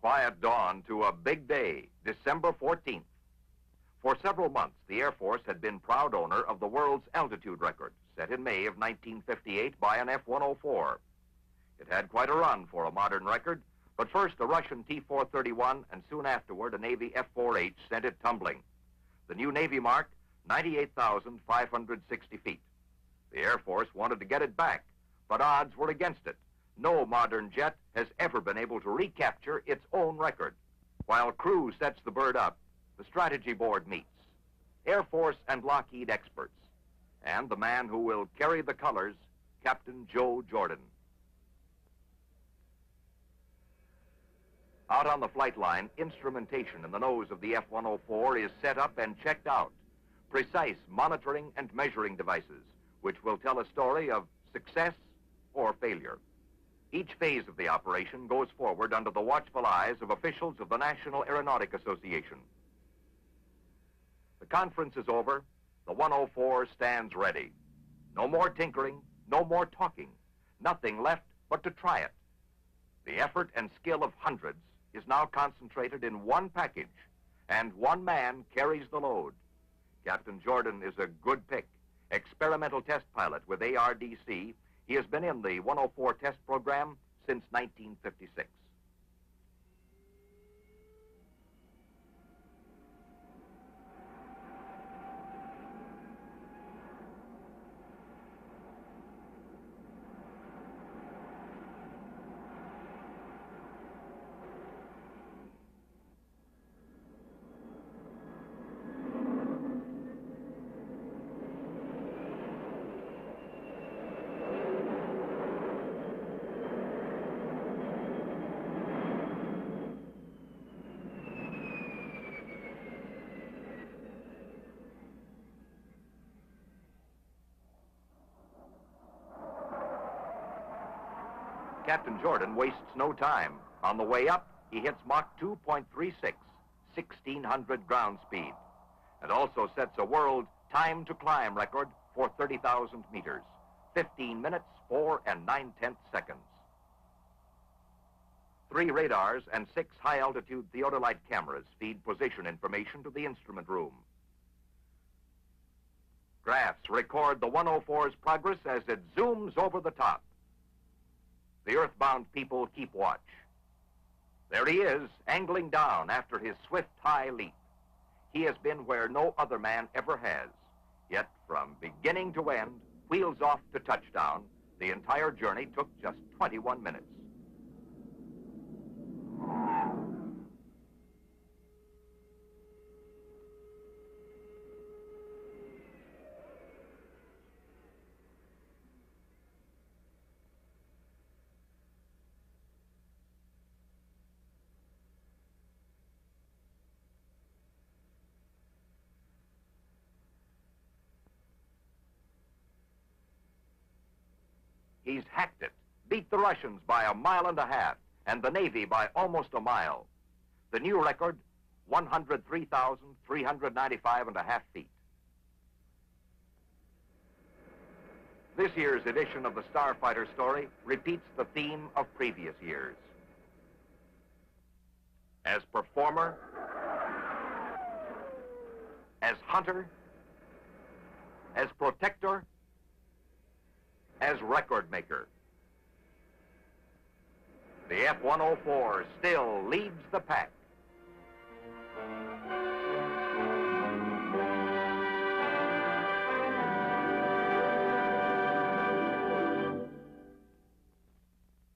Quiet dawn to a big day, December 14th. For several months, the Air Force had been proud owner of the world's altitude record, set in May of 1958 by an F-104. It had quite a run for a modern record, but first a Russian T-431 and soon afterward a Navy F-4H sent it tumbling. The new Navy mark, 98,560 feet. The Air Force wanted to get it back, but odds were against it. No modern jet has ever been able to recapture its own record. While crew sets the bird up, the strategy board meets. Air Force and Lockheed experts. And the man who will carry the colors, Captain Joe Jordan. Out on the flight line, instrumentation in the nose of the F-104 is set up and checked out. Precise monitoring and measuring devices, which will tell a story of success or failure. Each phase of the operation goes forward under the watchful eyes of officials of the National Aeronautic Association. The conference is over. The 104 stands ready. No more tinkering, no more talking. Nothing left but to try it. The effort and skill of hundreds is now concentrated in one package, and one man carries the load. Captain Jordan is a good pick. Experimental test pilot with ARDC he has been in the 104 test program since 1956. Captain Jordan wastes no time. On the way up, he hits Mach 2.36, 1600 ground speed, and also sets a world time to climb record for 30,000 meters, 15 minutes, 4 and 9 tenths seconds. Three radars and six high-altitude theodolite cameras feed position information to the instrument room. Graphs record the 104's progress as it zooms over the top. The earthbound people keep watch. There he is, angling down after his swift high leap. He has been where no other man ever has. Yet from beginning to end, wheels off to touchdown, the entire journey took just 21 minutes. He's hacked it, beat the Russians by a mile and a half, and the Navy by almost a mile. The new record, 103,395 and a half feet. This year's edition of the Starfighter story repeats the theme of previous years. As performer, as hunter, as protector, as record maker. The F-104 still leads the pack.